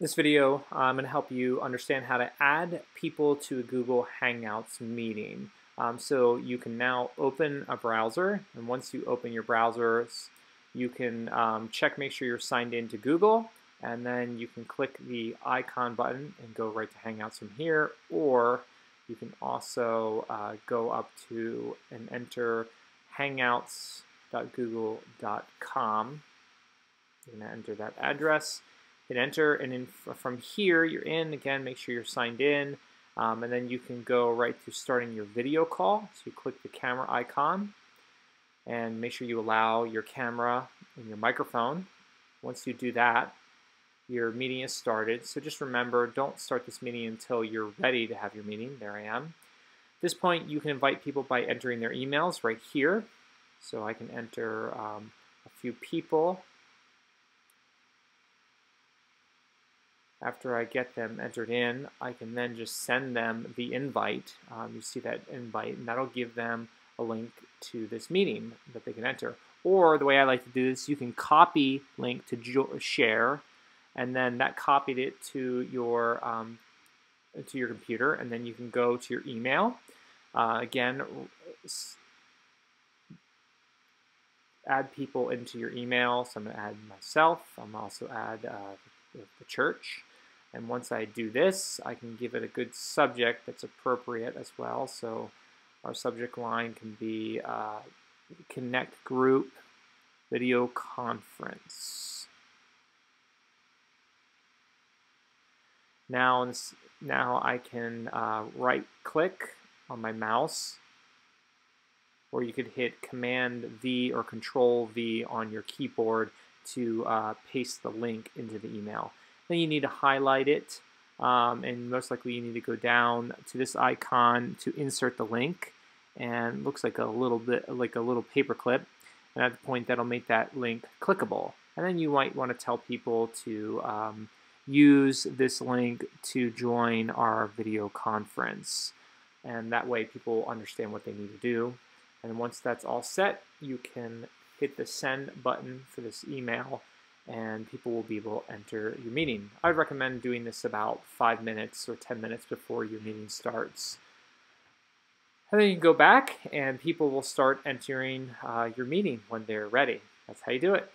this video, I'm going to help you understand how to add people to a Google Hangouts meeting. Um, so you can now open a browser, and once you open your browsers, you can um, check, make sure you're signed in to Google, and then you can click the icon button and go right to Hangouts from here, or you can also uh, go up to and enter hangouts.google.com. You're going to enter that address hit enter, and then from here you're in. Again, make sure you're signed in, um, and then you can go right to starting your video call. So you click the camera icon, and make sure you allow your camera and your microphone. Once you do that, your meeting is started. So just remember, don't start this meeting until you're ready to have your meeting. There I am. At this point, you can invite people by entering their emails right here. So I can enter um, a few people. After I get them entered in, I can then just send them the invite. Um, you see that invite, and that'll give them a link to this meeting that they can enter. Or the way I like to do this, you can copy link to share, and then that copied it to your um, to your computer, and then you can go to your email. Uh, again, add people into your email. So I'm going to add myself. I'm also add uh, the, the church. And once I do this, I can give it a good subject that's appropriate as well. So our subject line can be uh, Connect Group Video Conference. Now, now I can uh, right click on my mouse or you could hit Command V or Control V on your keyboard to uh, paste the link into the email. Then you need to highlight it, um, and most likely you need to go down to this icon to insert the link. And looks like a little bit like a little paper clip. And at the point, that'll make that link clickable. And then you might want to tell people to um, use this link to join our video conference. And that way people understand what they need to do. And once that's all set, you can hit the send button for this email and people will be able to enter your meeting. I'd recommend doing this about five minutes or 10 minutes before your meeting starts. And then you can go back and people will start entering uh, your meeting when they're ready. That's how you do it.